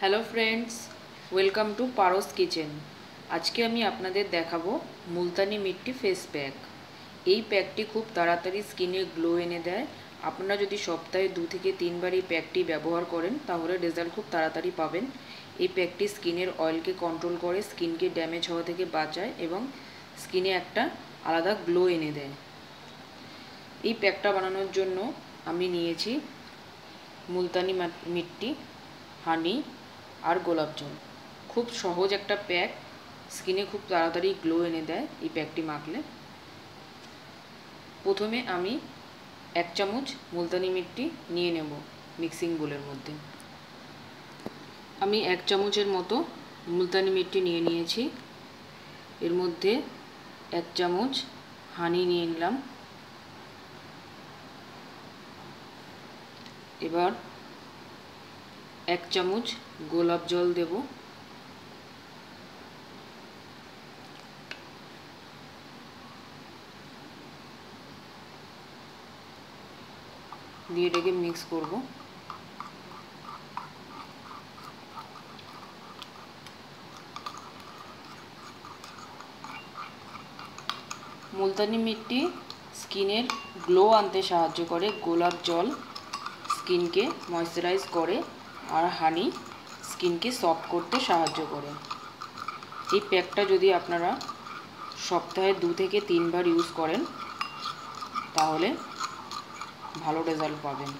Hello friends welcome to Paras kitchen আজকে আমি আপনাদের দেখাবো মুলতানি মিট্টি ফেস প্যাক এই প্যাকটি খুব তাড়াতাড়ি স্কিনে গ্লো এনে দেয়। আপনারা যদি সপ্তাহে দু থেকে তিনবার এই প্যাকটি ব্যবহার করেন, তাহলে রেজাল্ট খুব তাড়াতাড়ি পাবেন। এই প্যাকটি স্কিনের অয়েলকে কন্ট্রোল করে স্কিনকে ড্যামেজ হওয়া থেকে বাঁচায় এবং স্কিনে একটা আলাদা গ্লো এনে দেয়। এই প্যাকটা বানানোর জন্য আমি নিয়েছি মুলতানি মিট্টি হানি আর গোলাপ জল। খুব সহজ একটা প্যাক। স্কিনে খুব তাড়াতাড়ি গ্লো এনে দেয় এই প্যাকটি মাখলে। প্রথমে আমি এক চামচ মুলতানি মিট্টি নিয়ে নেব মিক্সিং বোলের মধ্যে। আমি এক চামচের মতো মুলতানি মিট্টি নিয়ে নিয়েছি। এর মধ্যে এক চামচ হানি নিয়ে নিলাম। এবার এক চামচ গোলাপ জল দেব। দিয়ে এটাকে মিক্স করব। মুলতানি মিট্টি স্কিনের গ্লো আনতে সাহায্য করে গোলাপ জল স্কিনকে ময়শ্চারাইজ করে। আর হানি স্কিনকে সফট করতে সাহায্য করে। এই প্যাকটা যদি আপনারা সপ্তাহে দু থেকে তিনবার ইউজ করেন, তাহলে ভালো রেজাল্ট পাবেন।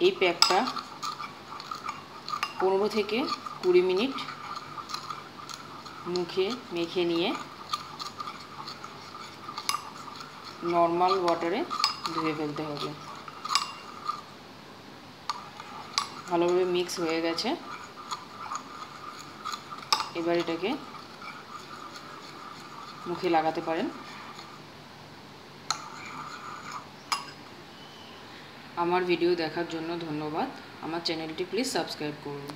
এই প্যাকটা পনেরো থেকে কুড়ি মিনিট মুখে মেখে নিয়ে নর্মাল ওয়াটারে ধুয়ে ফেলতে হবে। ভালোভাবে মিক্স হয়ে গেছে। এবার এটাকে মুখে লাগাতে পারেন। আমার ভিডিও দেখার জন্য ধন্যবাদ। আমার চ্যানেলটি প্লিজ সাবস্ক্রাইব করুন।